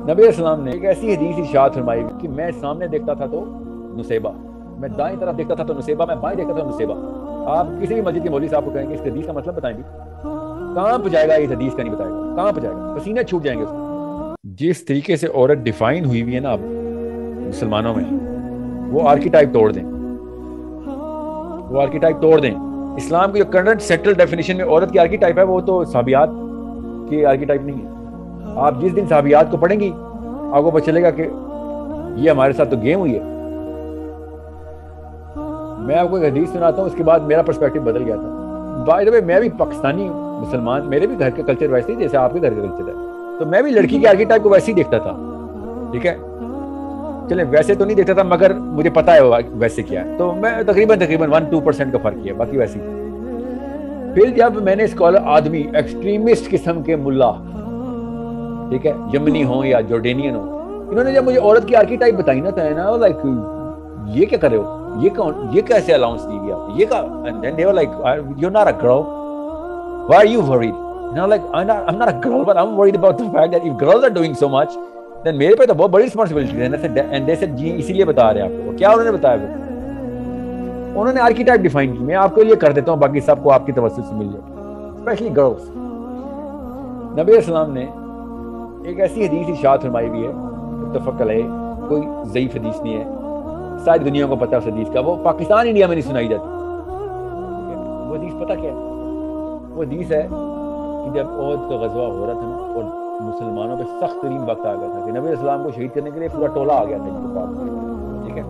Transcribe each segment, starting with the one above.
नबी इस्लाम ने एक ऐसी हदीस इरशाद फरमाई कि मैं सामने देखता था तो नुसेबा, मैं दाएँ तरफ़ देखता था तो नुसेबा, मैं बाएँ देखता था तो नुसेबा। आप किसी भी मस्जिद के मौलवी साहब को कहेंगे, इस हदीस का मतलब बताएँ कहाँ पर जाएगा, इस हदीस का नहीं बताएगा। कहाँ पर जाएगा, पसीने छूट जाएँगे उसको। जिस तरीके से औरत डिफाइन हुई हुई है ना अब, मुसलमानों में, वो आर्किटाइप तोड़ दें। वो आर्किटाइप तोड़ दें। इस्लाम की जो करंट सेटल डेफिनेशन में औरत की आर्किटाइप है, वो तो साबियात की आर्किटाइप नहीं है। आप जिस दिन साबियात को पढ़ेंगी, आपको पता चलेगा कि ये हमारे साथ तो गेम हुई है। मैं आपको एक हदीस सुनाता हूँ, उसके बाद मेरा पर्सपेक्टिव बदल गया था। बाय द वे मैं भी पाकिस्तानी मुसलमान, मेरे भी घर का कल्चर वैसे ही जैसे आपके घर का कल्चर है। तो मैं भी लड़की के आर्किटाइप को वैसे ही देखता था। ठीक है? चले, वैसे तो नहीं देखता था, मगर मुझे पता है वैसे क्या है। तो मैं तकरीबन तकरीबन वन टू परसेंट का फ़र्क किया, बाकी वैसे फिर जब मैंने स्कॉलर आदमी एक्सट्रीमिस्ट किस्म के मुल्ला ठीक है? यमनी हो या जोर्डेनियन हो। इन्होंने जब मुझे औरत की आर्किटाइप बताई ना तो ना लाइक ये क्या कर रहे हो? ये कौन, ये कैसे अलाउंस दी गया ये का and then they were like you are not a girl why are you worried you know like, I'm not I'm not a girl, but I'm worried about the fact that if girls are doing so much, then मेरे पे तो बहुत बड़ी responsibility है. And they said जी, इसीलिए बता रहे हैं आपको. क्या उन्होंने बताया फिर? उन्होंने आर्किटाइप डिफाइन की। मैं आपके लिए कर देता हूँ, बाकी सबको आपकी तवज्जो से मिल जाए। स्पेशली गर्ल्स नबी इस्लाम ने एक ऐसी हदीस इशाद फरमाई हुई है मुतफक कोई ज़यीफ हदीस नहीं है। सारी दुनिया को पता है उस हदीस का, वो पाकिस्तान इंडिया में नहीं सुनाई जाती। वो हदीस पता क्या है? वो हदीस है कि जब औद का गजवा हो रहा था ना, और मुसलमानों पे सख्त तरीन वक्त आ गया था कि नबी इस्लाम को शहीद करने के लिए पूरा टोला आ गया था इनके पास। ठीक है?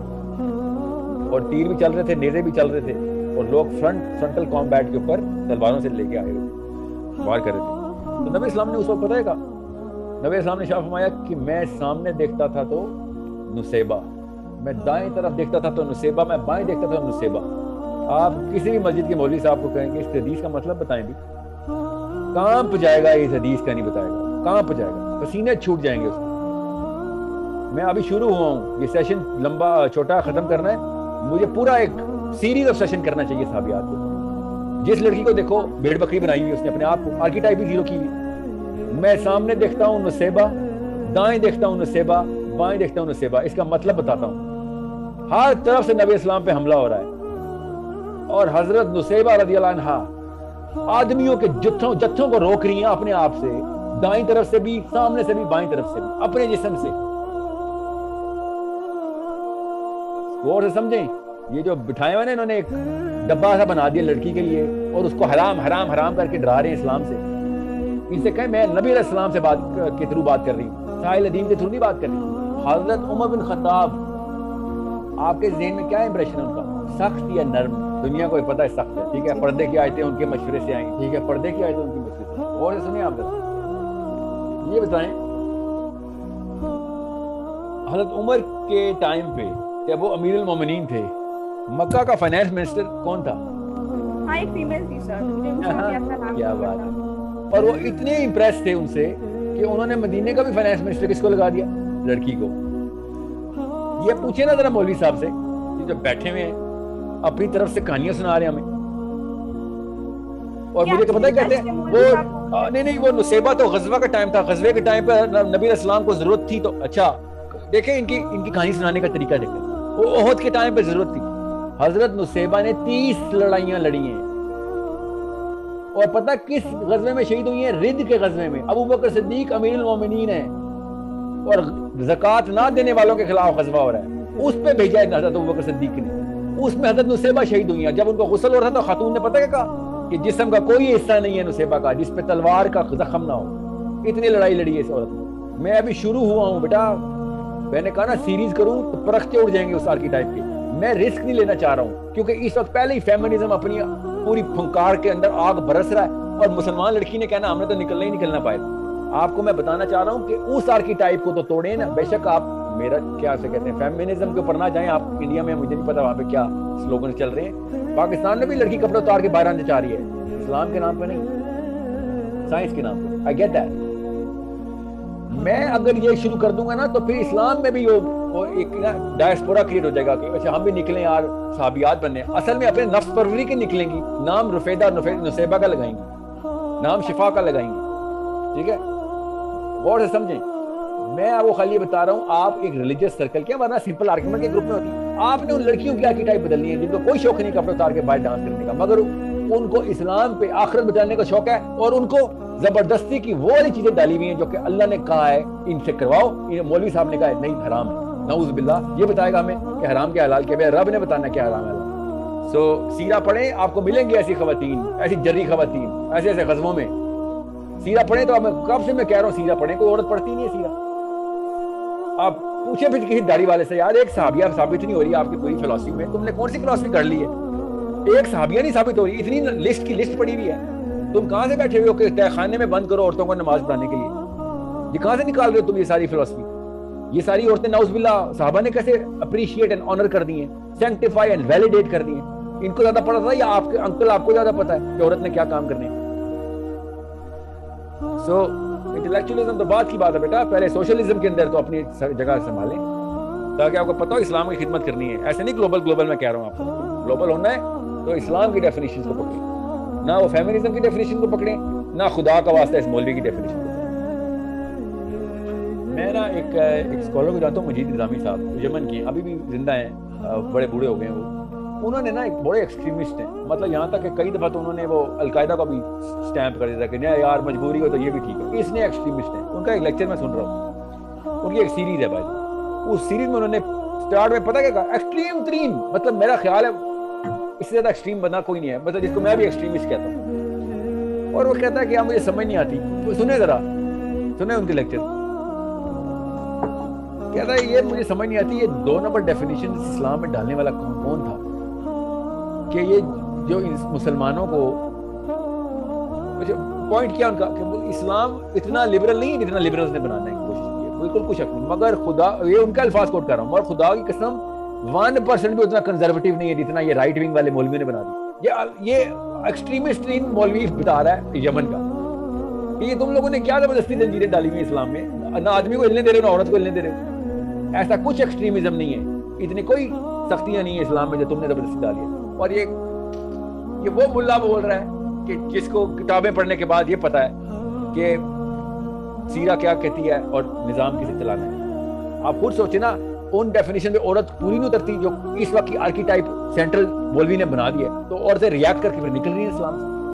और तीर भी चल रहे थे, नेजे भी चल रहे थे, और लोग फ्रंट, फ्रंटल कॉम्बैट के ऊपर तलवारों से लेके आए हुए वार कर रहे थे। तो नबी इस्लाम ने उस वक्त है नबी इस्लाम ने फरमाया कि मैं सामने देखता था तो नुसेबा। मैं दाएँ तरफ़ देखता था तो नुसेबा, मैं बाएँ देखता था तो नुसेबा। आप किसी भी मस्जिद के मौलवी साहब को कहेंगे, इस हदीस का मतलब बताएँ भी। कहाँ पर जाएगा, इस हदीस का नहीं बताएगा। कहाँ पर जाएगा। पसीने छूट जाएँगे उसको। मैं अभी शुरू हुआ हूँ। ये सेशन लंबा, छोटा, खत्म करना है। मुझे पूरा एक सीरीज़ ऑफ़ सेशन करना चाहिए साहबियात को। जिस लड़की को देखो, भेड़ बकरी बनाई हुई उसने अपने आप को। आर्किटाइप भी ज़ीरो की हुई मैं सामने देखता हूँ नसेबा, दाएँ देखता हूँ नसेबा, बाएँ देखता हूँ नसेबा। इसका मतलब बताता हूँ। हर तरफ़ से नबी इस्लाम पे हमला हो रहा है। और हज़रत नुसेबा रज़ी आदमियों के जत्थों जत्थों को रोक रही हैं अपने आप से। दाएँ तरफ़ से भी, सामने से भी, बाएँ तरफ़ से भी, अपने जिसम से। गौर से समझें, ये जो बिठाए हुए ना इन्होंने एक डब्बा सा बना दिया लड़की के लिए और उसको हराम हराम हराम करके डरा रहे हैं इस्लाम से। इनसे कहें मैं नबी सलाम से बात के थ्रू बात कर रही हूँ। साहिल अदीम के थ्रू नहीं बात कर रही हज़रत उमर बिन खताब आपके जहन में क्या इंप्रेशन है उनका? सख्त या नर्म? दुनिया को पता है सख्त है ठीक है? पर्दे की आयतें उनके मशवरे से आई ठीक है? पर्दे की आयतें उनकी मशवरे से और सुनिए आप ये बताएँ हज़रत उमर के टाइम पे जब वो अमीर मोमिनीन थे मक्का का फाइनेंस मिनिस्टर कौन था? हाँ एक फीमेल थी सर क्या बात है। और वो इतने इंप्रेस थे उनसे कि उन्होंने मदीने का भी फाइनेंस मिनिस्टर किसको लगा दिया? लड़की को। ये पूछे ना जरा मौलवी साहब से कि जब बैठे हुए हैं अपनी तरफ़ से कहानियाँ सुना रहे हैं हमें। और मुझे तो पता है कहते हैं वो आ, नहीं नहीं वो नुसेबा तो गजवा का टाइम था। गजवे के टाइम पर नबी इस्लाम को ज़रूरत थी तो अच्छा देखें इनकी इनकी कहानी सुनाने का तरीका देखें। वो ओहद के टाइम पे ज़रूरत थी। हज़रत नुसेबा ने तीस लड़ाइयाँ लड़ी हैं। और पता किस गजबे में शहीद हुई है? रिद के गजबे में। अबू बकर सिद्दीक अमीर मोमिनीन है। और जक़ात ना देने वालों के खिलाफ गजबा हो रहा है। उस पर भेजा है हज़रत अबू बकर सिद्दीक ने। उसमें हज़रत नुसेबा शहीद हुई है। जब उनको गुसल हो रहा था तो खातून ने पता क्या कहा? कि जिसम का कोई हिस्सा नहीं है नुसेबा का जिसपे तलवार का जख्म ना हो। इतनी लड़ाई लड़ी है इस औरत ने। मैं अभी शुरू हुआ हूँ, बेटा। मैंने कहा ना, सीरीज़ करूँ तो परखते उड़ जाएँगे उस आर्किटाइप के। मैं रिस्क नहीं लेना चाह रहा हूँ, क्योंकि इस वक्त पहले ही फेमिनिज्म अपनी पूरी फंकार के अंदर आग बरस रहा है और मुसलमान लड़की ने कहना, हमने तो निकलना ही निकलना पाए। आपको मैं बताना चाह रहा हूँ कि उस आर्किटाइप को तो तोड़े ना, बेशक आप मेरा, क्या से कहते हैं फेमिनिज्म के ऊपर ना जाएँ, आप इंडिया में, मुझे नहीं पता वहाँ पे क्या स्लोगन चल रहे हैं। पाकिस्तान में भी लड़की कपड़े उतार के बाहर आने चाह रही है। इस्लाम के नाम पे नहीं साइंस के नाम पे आई गेट दैट मैं अगर ये शुरू कर दूँगा ना तो फिर इस्लाम में भी वो, वो एक डायस्पोरा क्रिएट हो जाएगा कि अच्छा हम भी निकले यार साबियात बनने असल में अपने नफ्स परवरी के निकलेंगी। नाम रुफेदा नुसेबा का लगाएँगी। नाम शिफा का लगाएँगे। ठीक है? गौर से समझें। मैं आपको खाली बता रहा हूँ आप एक रिलीजियस सर्कल के वरना सिंपल आर्ग्यूमेंट के ग्रुप में होती। आपने उन लड़कियों की आर्किटाइप बदलनी है जिनको कोई शौक नहीं कपड़े उतार के बाहर डांस करने का। मगर उनको इस्लाम पे आखिरत बचाने का शौक है और उनको ज़बरदस्ती की वो वाली चीज़ें डाली हुई हैं जो कि अल्लाह ने कहा है, इनसे करवाओ। मौलवी साहब ने कहा है, नहीं, हराम है। नऊज बिल्ला ये बताएगा हमें कि हराम क्या हलाल क्या रब ने बताना क्या हराम है। सो सीरा पढ़े, आपको मिलेंगी ऐसी खवतीन, ऐसी जरी खवतीन, ऐसे ऐसे गजबों में। सीरा पढ़े तो अब कब से मैं कह रहा हूँ, सीरा पढ़े, कोई औरत पढ़ती नहीं है सीरा। आप पूछे फिर किसी दाढ़ी वाले से, यार, एक साहबिया साबित नहीं हो रही, आपकी पूरी फिलोसफी में तुमने कौन सी फिलोसफी कर ली है? एक साहबिया नहीं साबित हो रही, इतनी लिस्ट की लिस्ट पड़ी हुई है। तुम कहाँ से बैठे हुए हो कि तहखाने में बंद करो औरतों को नमाज़ पढ़ाने के लिए? ये कहाँ से निकाल रहे हो तुम ये सारी फिलोसफी ये सारी औरतें नाउजबिल्ला, साहबा ने कैसे अप्रिशिएट एंड ऑनर कर दी है सेंटिफाई एंड वैलिडेट कर दी है? इनको ज़्यादा पता था या आपके अंकल आपको ज़्यादा पता है कि औरत ने क्या काम करने सो इंटेलेक्चुअलिज्म तो बात की बात है बेटा, पहले सोशलिज्म के अंदर तो अपनी जगह संभालें, ताकि आपको पता हो इस्लाम की खिदमत करनी है। ऐसे नहीं ग्लोबल ग्लोबल मैं कह रहा हूँ आपको। ग्लोबल होना है तो इस्लाम की डेफिनेशन को पकड़े ना वो फेमिनिज्म की डेफिनेशन को पकड़े, ना खुदा का वास्ता इस मौलवी की डेफिनेशन को मैं ना एक एक स्कॉलर को जानता हूँ, मजीद निजामी साहब, यमन के, अभी भी ज़िंदा हैं बड़े बूढ़े हो गए वो। उन्होंने ना एक बड़े एक्सट्रीमिस्ट हैं मतलब यहाँ तक कि कई दफ़ा तो उन्होंने वो अलकायदा का भी स्टैंप कर दिया कि, नहीं यार, मजबूरी हो तो ये भी ठीक है। इसने एक्सट्रीमिस्ट है। उनका एक लेक्चर मैं सुन रहा हूँ। उनकी एक सीरीज़ है भाई उस सीरीज़ में उन्होंने स्टार्ट में पता क्या कहा? एक्सट्रीम तरीन मतलब मेरा ख्याल है इससे ज़्यादा एक्सट्रीम बंदा कोई नहीं है। मतलब जिसको मैं भी एक्सट्रीमिस्ट कहता हूँ। और वो कहता है कि मुझे समझ नहीं आती। तो सुने जरा। सुने उनके लेक्चर कहता है, ये मुझे समझ नहीं आती, ये दो नंबर डेफिनेशन इस्लाम में डालने वाला कौन कौन था? कि ये जो मुसलमानों को मुझे पॉइंट क्या उनका कि इस्लाम इतना लिबरल नहीं है जितना लिबरल्स ने बनाने की कोशिश की बिल्कुल कुछ नहीं। मगर खुदा, ये उनका अल्फाज कोट कर रहा हूँ। मगर खुदा की कसम वन परसेंट भी उतना कंजर्वेटिव नहीं है जितना ये राइट विंग वाले मौलवी ने बना दी ये ये एक्सट्रीमिस्ट मौलवी बता रहा है यमन का। कि ये तुम लोगों ने क्या ज़बरदस्ती जंजीरें डाली हुई इस्लाम में? ना आदमी को हिलने दे रहे हो, ना औरत को हिलने दे रहे हो। ऐसा कुछ एक्सट्रीमिज्म नहीं है। इतनी कोई सख्तियाँ नहीं है इस्लाम में जो तुमने ज़बरदस्ती डाली है। और ये ये वो मुल्ला बोल रहा है कि जिसको किताबें पढ़ने के बाद ये पता है कि सीरा क्या कहती है और निज़ाम किसे चलाना है। आप खुद सोचे ना उन डेफिनेशन में औरत पूरी नहीं उतरती जो इस वक्त की आर्किटाइप सेंट्रल बोलवी ने बना दी है। तो औरतें रिएक्ट करके फिर निकल रही है इस्लाम से।